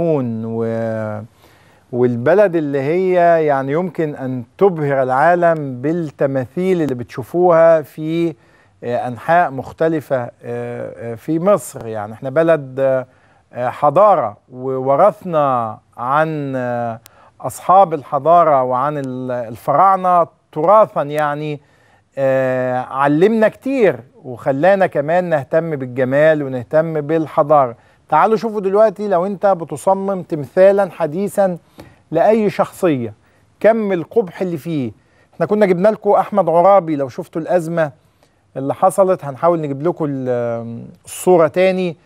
و والبلد اللي هي يعني يمكن أن تبهر العالم بالتماثيل اللي بتشوفوها في آه، أنحاء مختلفة آه، آه، في مصر. يعني إحنا بلد حضارة وورثنا عن أصحاب الحضارة وعن ال- الفراعنة تراثا يعني علمنا كتير وخلانا كمان نهتم بالجمال ونهتم بالحضارة. تعالوا شوفوا دلوقتي لو انت بتصمم تمثالا حديثا لأي شخصية كم القبح اللي فيه. إحنا كنا جبنا لكم أحمد عرابي لو شفتوا الأزمة اللي حصلت هنحاول نجيب لكم ال- الصورة تاني.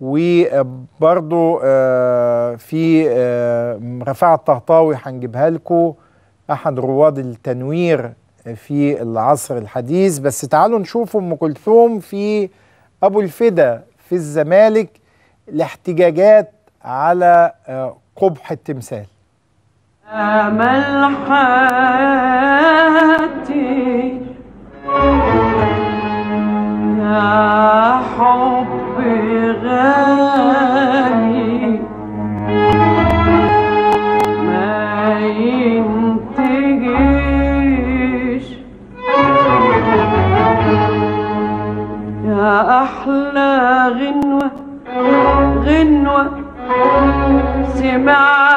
وبرضو آه، في آه، رفاعة الطهطاوي هنجيبها لكم. أحد رواد التنوير في العصر الحديث. بس تعالوا نشوف أم كلثوم في أبو الفدا في الزمالك. لاحتجاجات على آه، قبح التمثال. أمل حياتي يا حبي غالي ما ينتهيش. يا أحلى سمعها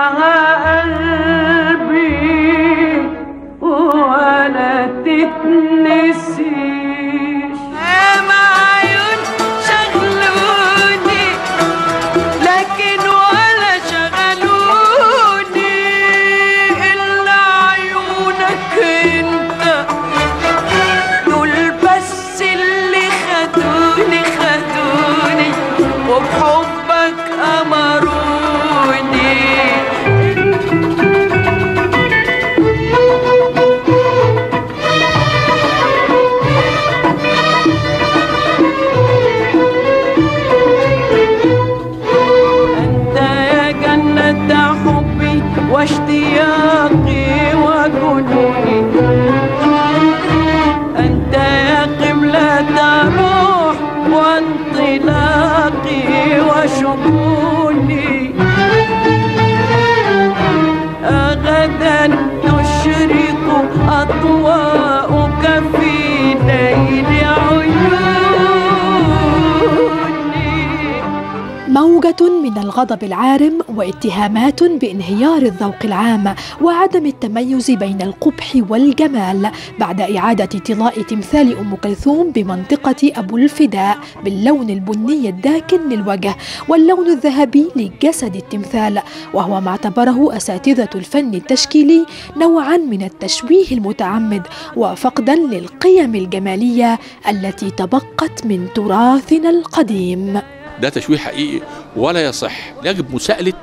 موجة من الغضب العارم واتهامات بانهيار الذوق العام وعدم التميز بين القبح والجمال بعد إعادة طلاء تمثال أم كلثوم بمنطقة أبو الفداء باللون البني الداكن للوجه واللون الذهبي لجسد التمثال وهو ما اعتبره أساتذة الفن التشكيلي نوعا من التشويه المتعمد وفقدا للقيم الجمالية التي تبقت من تراثنا القديم. ده تشويه حقيقي ولا يصح. يجب مساءلة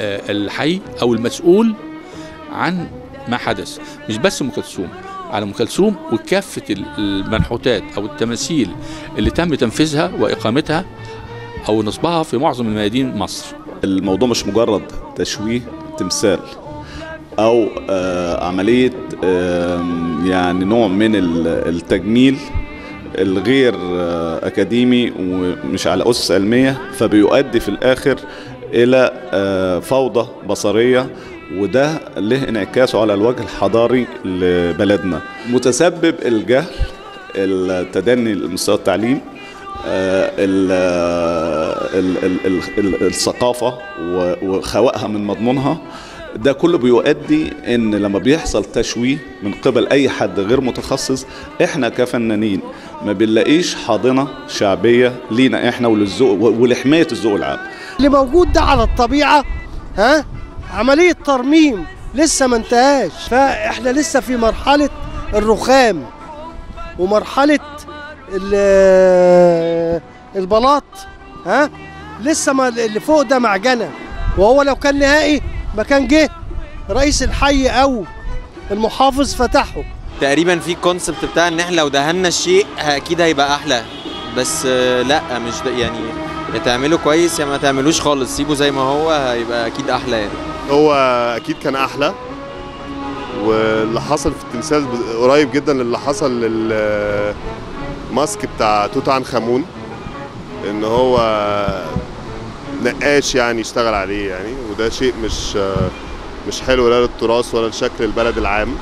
آه، الحي أو المسؤول عن ما حدث. مش بس أم كلثوم على أم كلثوم وكافة ال- المنحوتات أو التماثيل اللي تم تنفيذها وإقامتها أو نصبها في معظم الميادين مصر. الموضوع مش مجرد تشويه تمثال أو آه عملية يعني نوع من ال- التجميل الغير آه أكاديمي ومش على أسس علمية فبيؤدي في الآخر إلى آه فوضى بصرية وده له انعكاسه على الوجه الحضاري لبلدنا. متسبب الجهل التدني لمستوى التعليم الثقافة و- وخوائها من مضمونها. ده كله بيؤدي إن لما بيحصل تشويه من قبل أي حد غير متخصص إحنا كفنانين ما بنلاقيش حاضنة شعبية لينا إحنا وللذوق ولحماية الذوق العام. اللي موجود ده على الطبيعة ها؟ عملية ترميم لسه ما انتهاش. فإحنا لسه في مرحلة الرخام ومرحلة ال- البلاط ها؟ لسه ما اللي فوق ده معجنة. وهو لو كان نهائي ما كان جه رئيس الحي أو المحافظ فتحه. تقريبا في كونسبت بتاع إن إحنا لو دهنا الشيء أكيد هيبقى أحلى. بس آه، لأ مش ده يعني يا تعمله كويس يا ما تعملوش خالص. سيبه زي ما هو هيبقى أكيد أحلى يعني. هو أكيد كان أحلى. واللي حصل في التمثال قريب جدا للي حصل للماسك بتاع توت عنخ امون إن هو نقاش يعني يشتغل عليه يعني وده شيء مش مش حلو لا للتراث ولا لشكل البلد العام.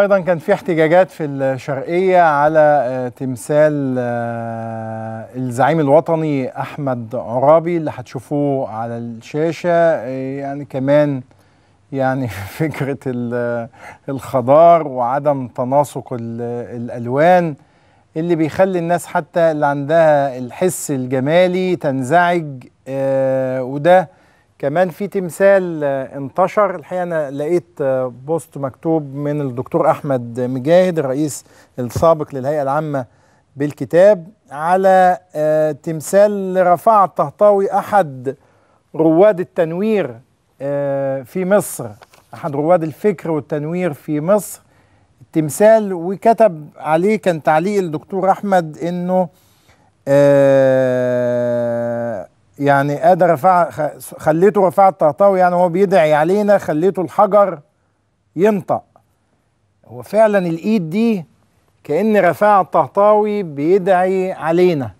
أيضا كان في احتجاجات في الشرقية على آه، تمثال آه، الزعيم الوطني أحمد عرابي اللي هتشوفوه على الشاشة آه، يعني كمان يعني فكرة ال- الخضار وعدم تناسق ال- الألوان اللي بيخلي الناس حتى اللي عندها الحس الجمالي تنزعج وده كمان في تمثال آه، انتشر. الحقيقة أنا لقيت آه، بوست مكتوب من الدكتور أحمد مجاهد الرئيس السابق للهيئة العامة بالكتاب على آه، تمثال رفاعة الطهطاوي أحد رواد التنوير في مصر. أحد رواد الفكر والتنوير في مصر. التمثال وكتب عليه كان تعليق الدكتور أحمد إنه آه يعني ادى رفع خليته رفاعة الطهطاوي يعني هو بيدعي علينا خليته الحجر ينطق. هو فعلا الإيد دي كأن رفاعة الطهطاوي بيدعي علينا.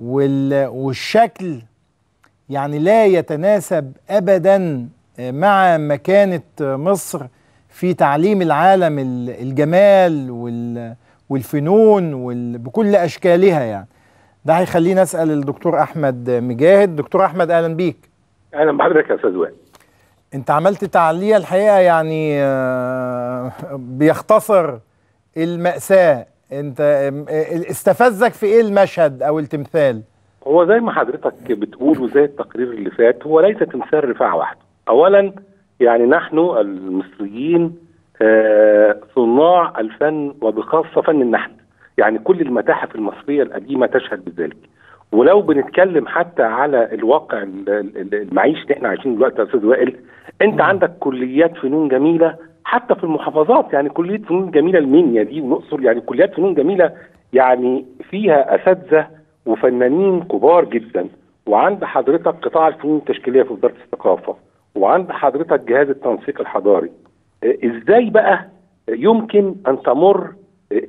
وال والشكل يعني لا يتناسب ابدا مع مكانة مصر في تعليم العالم ال- الجمال وال- والفنون وال- بكل أشكالها يعني. ده هيخليني أسأل الدكتور أحمد مجاهد. دكتور أحمد أهلا بيك. أهلا بحضرتك يا أستاذ وائل. أنت عملت تعليق الحقيقة يعني آه، بيختصر المأساة. أنت آه، استفزك في إيه المشهد أو التمثال؟ هو زي ما حضرتك بتقول وزي التقرير اللي فات هو ليس تمثال رفاعة وحده. اولا يعني نحن المصريين آه، صناع الفن وبخاصة فن النحت. يعني كل المتاحف المصرية القديمة تشهد بذلك. ولو بنتكلم حتى على الواقع ال- ال- المعيشي اللي إحنا عايشينه دلوقتي يا أستاذ وائل انت عندك كليات فنون جميلة حتى في المحافظات يعني كلية فنون جميلة المنيا دي والاقصر يعني كليات فنون جميلة يعني فيها أساتذة وفنانين كبار جدا. وعند حضرتك قطاع الفنون التشكيلية في وزارة الثقافة وعند حضرتك جهاز التنسيق الحضاري إزاي بقى يمكن أن تمر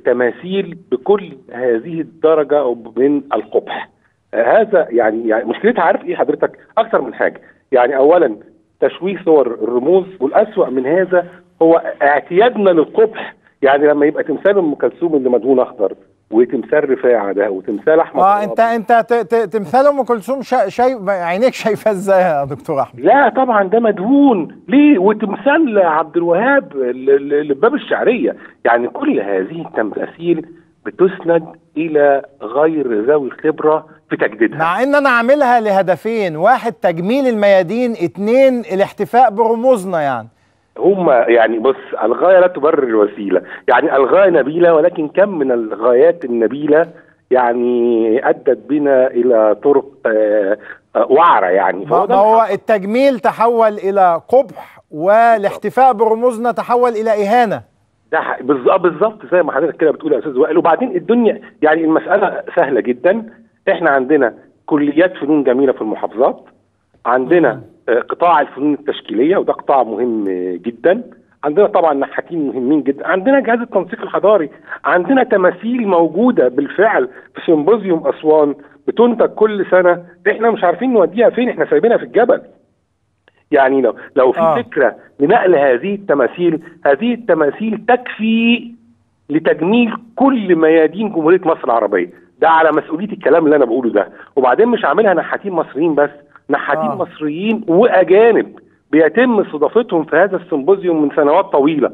تماثيل بكل هذه الدرجة من القبح. آه، هذا يعني يعني مشكلتها عارف إيه حضرتك؟ أكثر من حاجة. يعني اولا تشويه صور الرموز والأسوأ من هذا هو اعتيادنا للقبح. يعني لما يبقى تمثال أم كلثوم اللي مدهون أخضر. وتمثال رفاعة ده وتمثال أحمد آه. انت أنت تمثال أم كلثوم شا- شايف عينيك شايفاه إزاي يا دكتور أحمد؟ لا طبعا ده مدهون. ليه؟ وتمثال عبد الوهاب لباب الشعرية. يعني كل هذه التماثيل بتسند إلى غير ذوي الخبره في تجديدها. مع إن أنا عاملها لهدفين. واحد تجميل الميادين. اتنين الاحتفاء برموزنا يعني. هم يعني بص الغاية لا تبرر الوسيلة. يعني الغاية نبيلة ولكن كم من الغايات النبيلة يعني أدت بنا إلى طرق آه، آه، وعرة يعني. ما فهو هو التجميل تحول إلى قبح والاحتفاء برموزنا تحول إلى إهانة. ده آه بالظبط زي ما حضرتك كده بتقول يا أستاذ وائل. وبعدين الدنيا يعني المسألة سهلة جدا. إحنا عندنا كليات فنون جميلة في المحافظات. عندنا قطاع الفنون التشكيلية وده قطاع مهم آه، جدا. عندنا طبعا نحاتين مهمين جدا. عندنا جهاز التنسيق الحضاري. عندنا تماثيل موجودة بالفعل في سيمبوزيوم أسوان بتنتج كل سنة. إحنا مش عارفين نوديها فين إحنا سايبينها في الجبل. يعني لو لو في آه. آه. فكرة لنقل هذه التماثيل هذه التماثيل تكفي لتجميل كل ميادين جمهورية مصر العربية. ده على مسؤولية الكلام اللي أنا بقوله ده. وبعدين مش عاملها نحاتين مصريين بس. نحاتين آه. مصريين وأجانب بيتم استضافتهم في هذا السيمبوزيوم من سنوات طويلة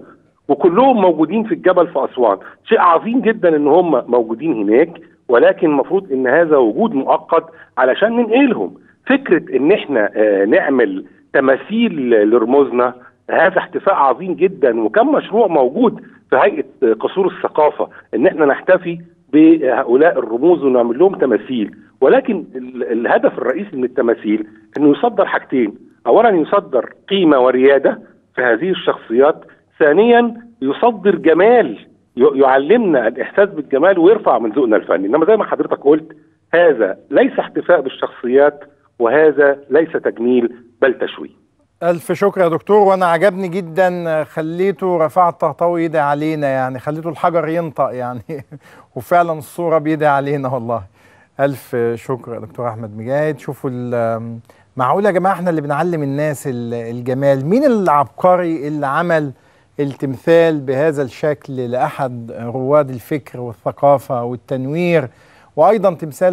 وكلهم موجودين في الجبل في أسوان شيء عظيم جدا إن هم موجودين هناك ولكن المفروض إن هذا وجود مؤقت علشان ننقلهم فكرة إن إحنا آه، نعمل تماثيل لرموزنا هذا احتفاء عظيم جدا وكم مشروع موجود في هيئة قصور الثقافة إن إحنا نحتفي بهؤلاء الرموز ونعمل لهم تماثيل. ولكن ال- الهدف الرئيسي من التماثيل أنه يصدر حاجتين. اولا يصدر قيمة وريادة في هذه الشخصيات. ثانيا يصدر جمال. يعلمنا الإحساس بالجمال ويرفع من ذوقنا الفني. إنما زي ما حضرتك قلت هذا ليس احتفاء بالشخصيات وهذا ليس تجميل بل تشويه. ألف شكر يا دكتور وأنا عجبني جدا خليته رفعت طهطاوي يدعي علينا يعني خليته الحجر ينطق يعني. وفعلا الصورة بيدعي علينا والله. ألف شكر يا دكتور أحمد مجاهد. شوفوا معقول يا جماعة إحنا اللي بنعلم الناس ال- الجمال؟ مين العبقري اللي عمل التمثال بهذا الشكل لأحد رواد الفكر والثقافة والتنوير؟ وأيضا تمثال